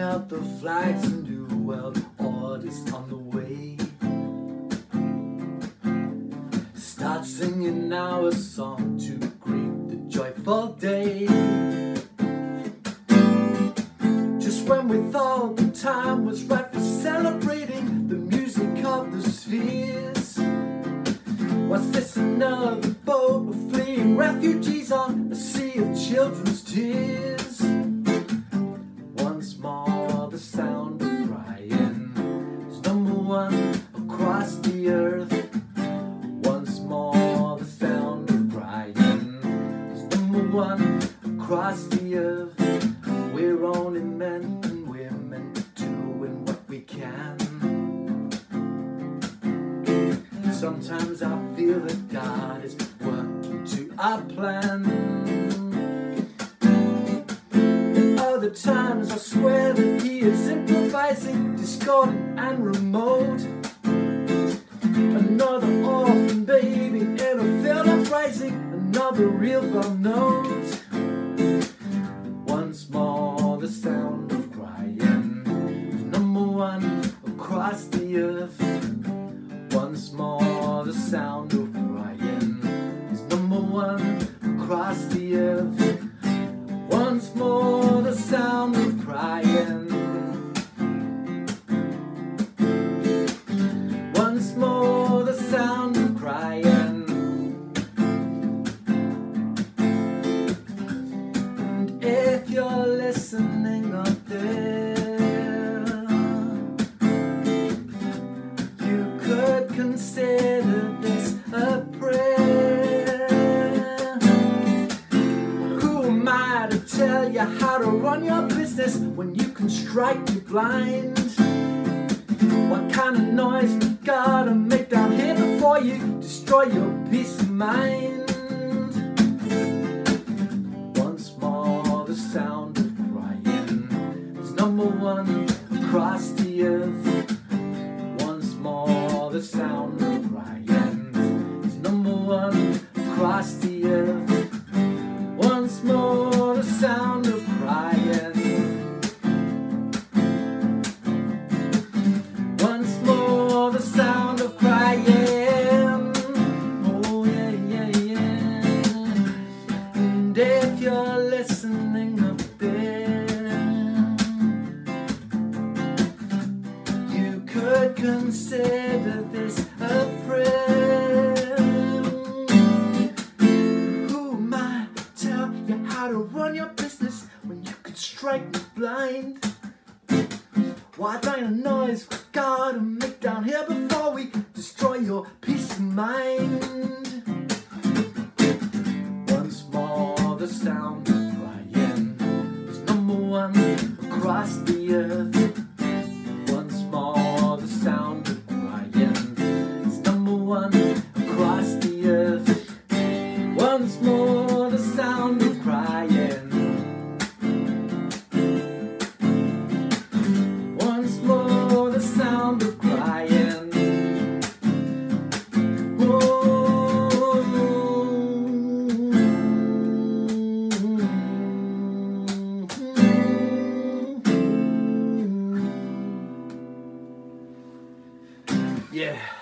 out the flags and new world orders on the way. Start singing our song to greet the joyful day. Just when we thought the time was right for celebrating the music of the spheres. What's this another boat of fleeing refugees on a sea of children's tears? Across the earth. We're only men and women doing what we can. Sometimes I feel that God is working to our plan. Other times I swear that He is improvising, discordant and remote. Another orphan baby in a failed uprising, another real bum note. Once more, the sound of crying is number one across the earth. Once more, the sound of crying. Once more, the sound of crying. And if you're listening Who am I to tell you how to run your business when you can strike you blind? What kind of noise we gotta make down here before you destroy your peace of mind? Once more, the sound of crying is number one across the earth. Once more, the sound of crying. Once more, the sound of crying. Oh, yeah, yeah, yeah. And if you're listening up there, you could consider this how to run your business when you could strike me blind? What kind of noise we gotta make down here before we destroy your peace of mind? Yeah.